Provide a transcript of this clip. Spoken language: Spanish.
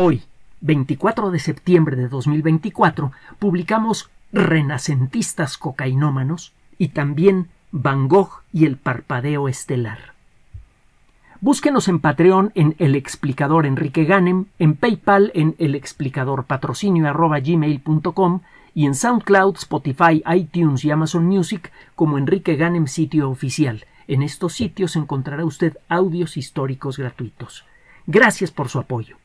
Hoy, 24 de septiembre de 2024, publicamos Renacentistas cocainómanos y también Van Gogh y el parpadeo estelar. Búsquenos en Patreon en El Explicador Enrique Ganem, en PayPal en El Explicador Patrocinio arroba gmail.com y en SoundCloud, Spotify, iTunes y Amazon Music como Enrique Ganem sitio oficial. En estos sitios encontrará usted audios históricos gratuitos. Gracias por su apoyo.